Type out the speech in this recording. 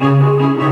Música